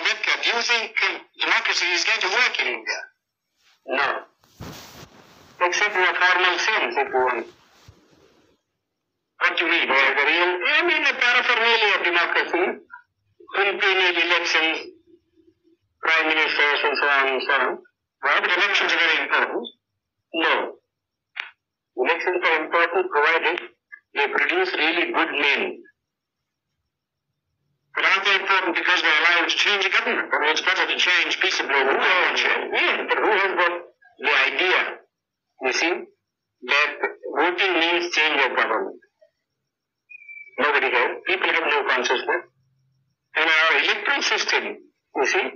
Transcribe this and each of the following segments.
Do you think democracy is going to work in India? No. Except in a formal sense, it won't. What do you mean? Where the real, I mean, the paraphernalia of democracy, continued elections, prime ministers, and so on and so on. Well, but elections are very important. No. Elections are important provided they produce really good men. Aren't they important because they allow you to change a government? I mean, it's better to change peaceably than Yeah, change. yeah, but who has got the idea, you see, that voting means change of government? Nobody has. People have no consciousness. And our electoral system, you see,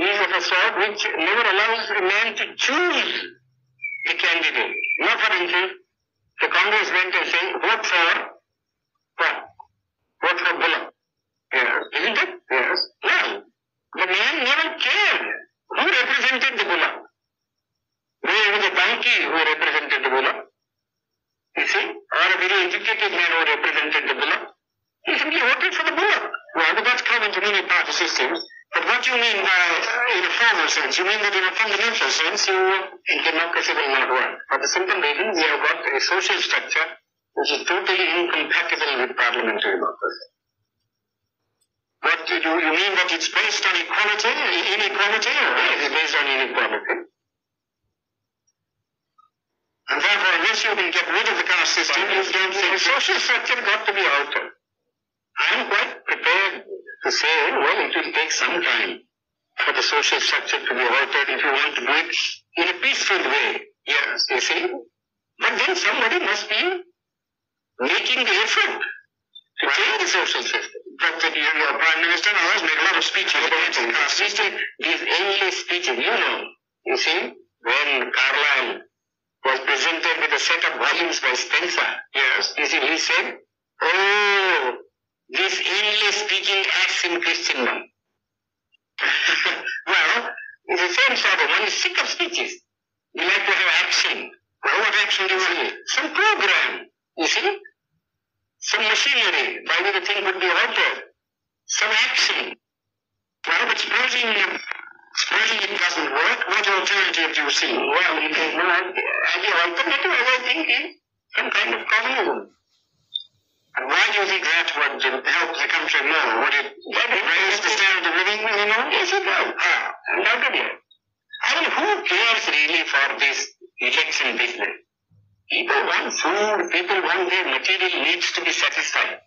is of a sort which never allows a man to choose the candidate. Now, for instance, the Congress went and say, vote for what? Vote for Bullock. Yes. Isn't it? Yes. Well, the man never cared who represented the. Whether it was a donkey who represented the Bullock, you see, or a very educated man who represented the Bullock. He simply voted for the Bullock. Well, that's common to many party systems. But what you mean by, uh, in a formal sense? You mean that in a fundamental sense, you in democracy will not work. For the simple reason we have got a social structure which is totally incompatible with parliamentary democracy. You, you mean that it's based on equality, inequality, or It is based on inequality. and therefore unless you can get rid of the caste system, you don't The social structure got to be altered. I am quite prepared to say, well, it will take some time for the social structure to be altered if you want to do it in a peaceful way. Yes, you see. But then somebody must be making the effort to change the social system. But the, your, your prime minister now has made a lot of speeches the caste system. These endless speeches, you know, you see, when Carlyle was presented with a set of volumes by Spencer, Yes. you see, he said, Oh, this endless speaking acts in Christendom. well, it's the same sort of one is sick of speeches. We like to have action. Well, what action do you want? Some program, you see? Some machinery by which the thing would be altered. Some action. Well, but supposing, supposing it doesn't work, what alternative do you see? Well, it is no idea. Alternative, as I think, is some kind of communism. And why do you think that would uh, help the country more? Would it raise the standard of living, you know? Yes, it does. Ah, Undoubtedly. I mean, who cares really for this election people want their material needs to be satisfied.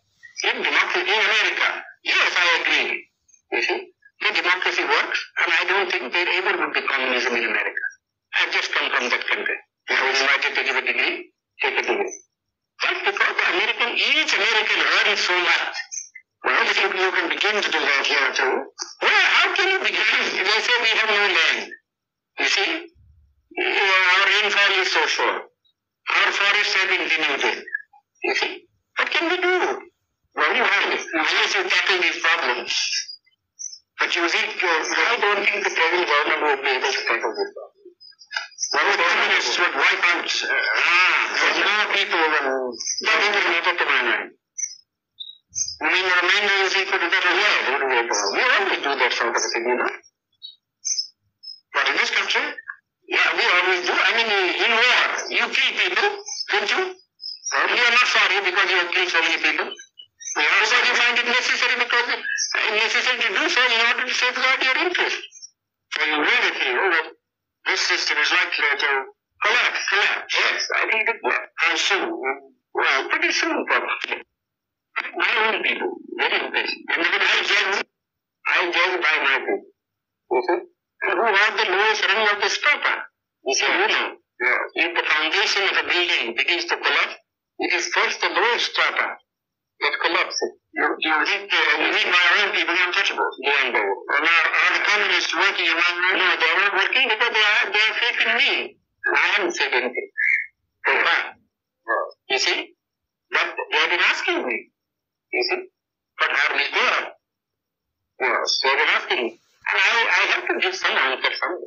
In democracy, in America, yes, I agree. You see, the democracy works, and I don't think there ever would be communism in America. I've just come from that country. I was invited to give a degree, take a degree. Just because the American, each American earns so much. well, if you, you can begin to do that here too. Well, how can you begin? They say we have no land. You see? Our rainfall is so short. Our forests have been denuded. You see? What can we do? Well, you have, unless you tackle these problems. But you uh, I don't think the present government would be able to tackle this problem. well, the communists would wipe out, uh, more people than, that is matter to my. I mean, the remainder you think would be better Yeah, here. would be able. We always do that sort of thing, you know? But in this country, Yeah, we always do. I mean, in war, you kill people, don't you? well, You are not sorry because you have killed so many people. Because you find it necessary because it's necessary to do so in order to safeguard your interest. So you really feel oh, that this system is likely to Collapse, collapse. Yes, I think it will. how soon? Well, pretty soon, probably. My own people, very impatient. And then I judge, I judge by my people. You see? And who are the lowest rung of the strata? You see, you know, Yeah. if the foundation of a building begins to collapse, it is first the lowest strata that collapses. You, you think, uh, you my own people untouchable? The of it. And are, are the communists working among them? No, they are not working because they are they are faith in me. I haven't said anything. Far. You see? But they have been asking me. You see? But are we there? yes. They have been asking me. And I, I have to give some answer, some